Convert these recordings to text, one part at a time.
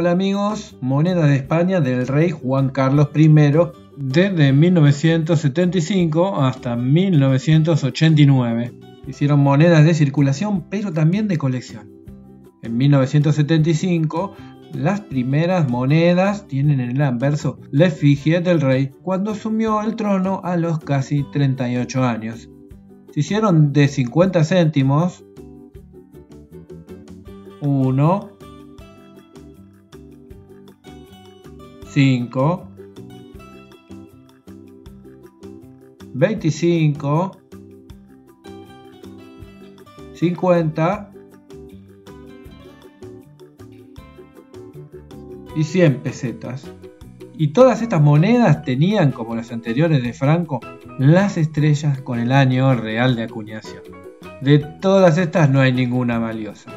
Hola amigos, moneda de España del rey Juan Carlos I desde 1975 hasta 1989. Hicieron monedas de circulación pero también de colección. En 1975 las primeras monedas tienen en el anverso la efigie del rey cuando asumió el trono a los casi 38 años. Se hicieron de 50 céntimos 1, 5, 25, 50 y 100 pesetas. Y todas estas monedas tenían, como las anteriores de Franco, las estrellas con el año real de acuñación. De todas estas no hay ninguna valiosa.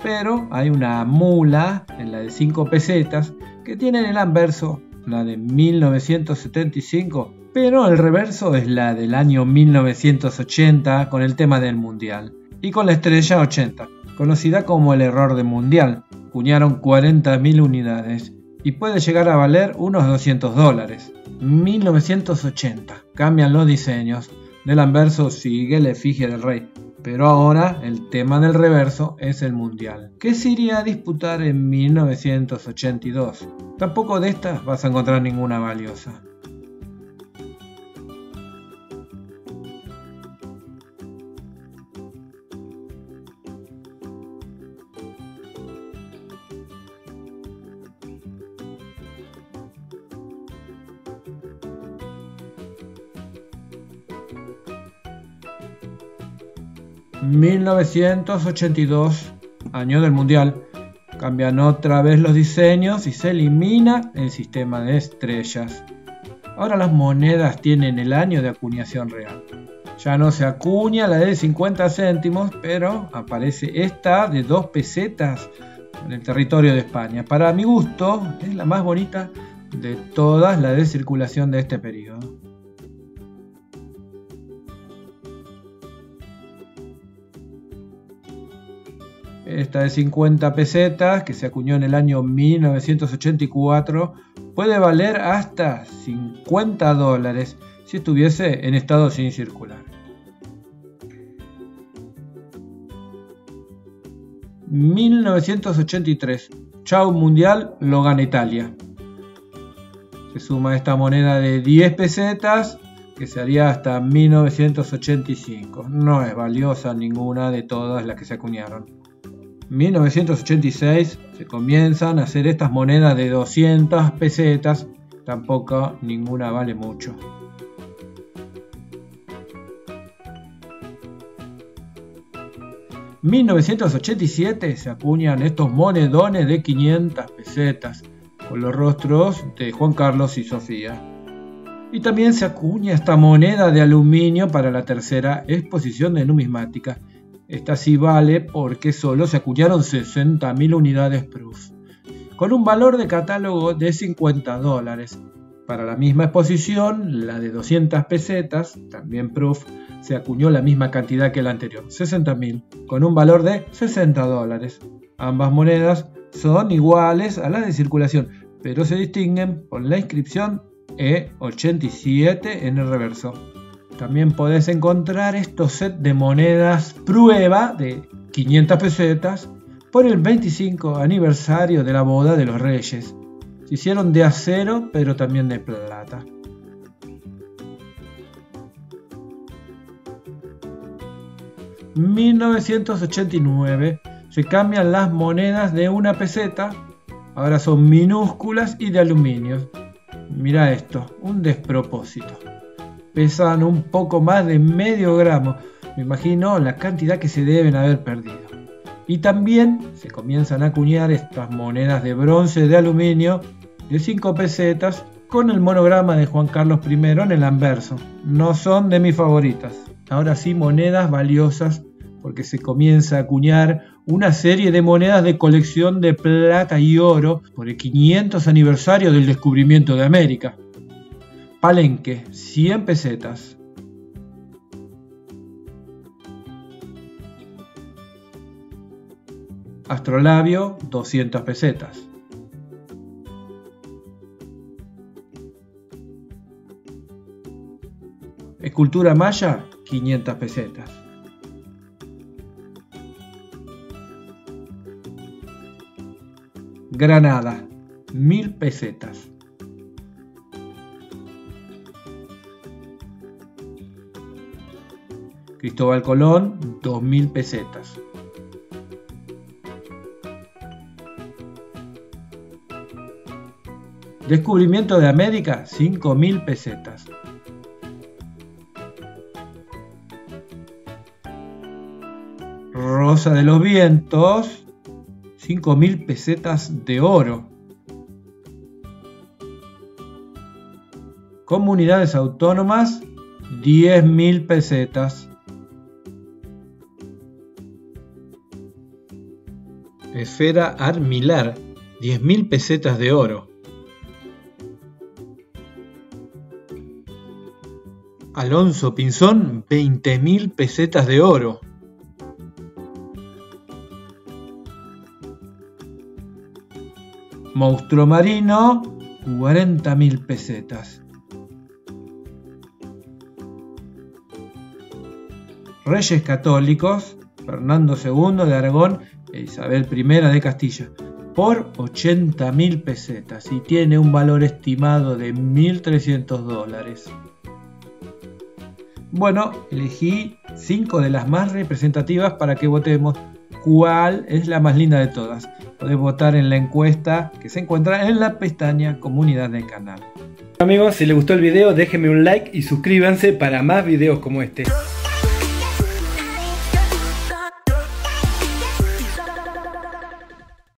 Pero hay una mula en la de 5 pesetas que tiene en el anverso la de 1975, pero el reverso es la del año 1980 con el tema del mundial y con la estrella 80, conocida como el error de mundial. Cuñaron 40.000 unidades y puede llegar a valer unos 200 dólares. 1980. Cambian los diseños. Del anverso sigue la efigie del rey, pero ahora el tema del reverso es el mundial, que se iría a disputar en 1982. Tampoco de estas vas a encontrar ninguna valiosa. 1982, año del Mundial, cambian otra vez los diseños y se elimina el sistema de estrellas. Ahora las monedas tienen el año de acuñación real. Ya no se acuña la de 50 céntimos, pero aparece esta de 2 pesetas en el territorio de España. Para mi gusto, es la más bonita de todas las de circulación de este periodo. Esta de 50 pesetas, que se acuñó en el año 1984, puede valer hasta 50 dólares si estuviese en estado sin circular. 1983. Chau Mundial lo gana Italia. Se suma esta moneda de 10 pesetas que se haría hasta 1985. No es valiosa ninguna de todas las que se acuñaron. 1986 se comienzan a hacer estas monedas de 200 pesetas, tampoco ninguna vale mucho. En 1987 se acuñan estos monedones de 500 pesetas con los rostros de Juan Carlos y Sofía. Y también se acuña esta moneda de aluminio para la tercera exposición de numismática esta sí vale porque solo se acuñaron 60.000 unidades Proof, con un valor de catálogo de 50 dólares. Para la misma exposición, la de 200 pesetas, también Proof, se acuñó la misma cantidad que la anterior, 60.000, con un valor de 60 dólares. Ambas monedas son iguales a las de circulación, pero se distinguen por la inscripción E87 en el reverso. También podés encontrar estos sets de monedas prueba de 500 pesetas por el 25 aniversario de la boda de los reyes. Se hicieron de acero pero también de plata. ...1989... ...se cambian las monedas de una peseta... ...ahora son minúsculas y de aluminio... ...mira esto, un despropósito pesan un poco más de medio gramo. Me imagino la cantidad que se deben haber perdido. Y también se comienzan a acuñar estas monedas de bronce de aluminio de 5 pesetas con el monograma de Juan Carlos I en el anverso. No son de mis favoritas. Ahora sí, monedas valiosas porque se comienza a acuñar una serie de monedas de colección de plata y oro por el 500 aniversario del descubrimiento de América. Palenque, 100 pesetas. Astrolabio, 200 pesetas. Escultura maya, 500 pesetas. Granada, 1000 pesetas. Cristóbal Colón, 2.000 pesetas. Descubrimiento de América, 5.000 pesetas. Rosa de los Vientos, 5.000 pesetas de oro. Comunidades autónomas, 10.000 pesetas. Esfera Armilar, 10.000 pesetas de oro. Alonso Pinzón, 20.000 pesetas de oro. Monstruo Marino, 40.000 pesetas. Reyes Católicos, Fernando II de Aragón Isabel I de Castilla, por 80.000 pesetas y tiene un valor estimado de 1.300 dólares. Bueno, elegí 5 de las más representativas para que votemos cuál es la más linda de todas. Podés votar en la encuesta que se encuentra en la pestaña comunidad del canal. Amigos, si les gustó el video déjenme un like y suscríbanse para más videos como este.